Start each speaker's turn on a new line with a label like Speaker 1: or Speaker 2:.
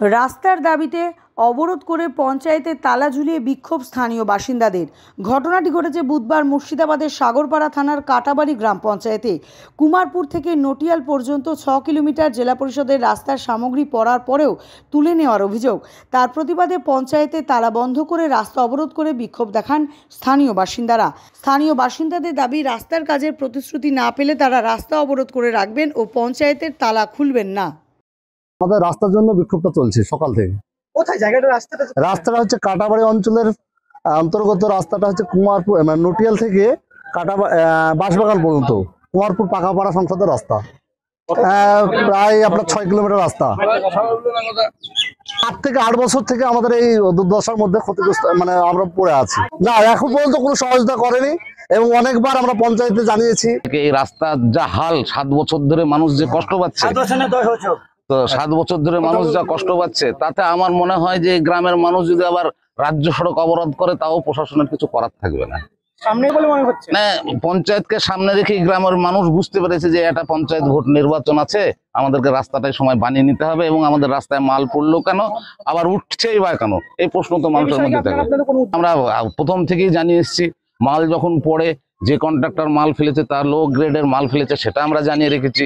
Speaker 1: রাস্তার দাবিতে অবরোধ করে পঞ্চায়েতে তালা ঝুলিয়ে বিক্ষোভ স্থানীয় বাসিন্দাদের। ঘটনাটি ঘটেছে বুধবার মুর্শিদাবাদের সাগরপাড়া থানার কাটাবাড়ি গ্রাম পঞ্চায়েতে। কুমারপুর থেকে নটিয়াল পর্যন্ত ছ কিলোমিটার জেলা পরিষদের রাস্তার সামগ্রী পড়ার পরেও তুলে নেওয়ার অভিযোগ। তার প্রতিবাদে পঞ্চায়েতে তালা বন্ধ করে রাস্তা অবরোধ করে বিক্ষোভ দেখান স্থানীয় বাসিন্দারা। স্থানীয় বাসিন্দাদের দাবি, রাস্তার কাজের প্রতিশ্রুতি না পেলে তারা রাস্তা অবরোধ করে রাখবেন ও পঞ্চায়েতের তালা খুলবেন না।
Speaker 2: আমাদের রাস্তার জন্য বিক্ষোভটা চলছে সকাল থেকে।
Speaker 3: কোথায়? জায়গাটা রাস্তাটা
Speaker 2: রাস্তাটা হচ্ছে কাটাবাড়ি অঞ্চলের অন্তর্গত রাস্তাটা হচ্ছে কুমারপুর মানে নটিয়াল থেকে কাটাবা আহ, বাঁশবাগান পর্যন্ত। কুমারপুর পাকাপাড়া সংসদের রাস্তা। প্রায় আপনার ছয় কিলোমিটার রাস্তা। আট থেকে আট বছর থেকে আমাদের এই দুর্দশার মধ্যে ক্ষতিগ্রস্ত মানে আমরা পড়ে আছি। না এখন পর্যন্ত কোনো সহযোগিতা করেনি এবং অনেকবার আমরা পঞ্চায়েতে জানিয়েছি।
Speaker 4: এই রাস্তার যা হাল সাত বছর ধরে মানুষ যে কষ্ট পাচ্ছে। তো সাত বছর ধরে মানুষ যা কষ্ট পাচ্ছে তাতে আমার মনে হয় যে গ্রামের মানুষ যদি আবার রাজ্য সড়ক অবরোধ করে তাও প্রশাসনের কিছু করার থাকবে না। পঞ্চায়েতকে সামনে রেখে গ্রামের মানুষ বুঝতে পেরেছে যে এটা পঞ্চায়েত ভোট নির্বাচন আছে আমাদেরকে রাস্তাটাই সময় বানিয়ে নিতে হবে এবং আমাদের রাস্তায় মাল পড়ল কেন আবার উঠছেই বা কেন এই প্রশ্ন তো মানুষের মধ্যে আমরা প্রথম থেকেই জানিয়ে এসেছি মাল যখন পড়ে যে কন্ট্রাক্টর মাল ফেলেছে তার লো গ্রেডের মাল ফেলেছে সেটা আমরা জানিয়ে রেখেছি।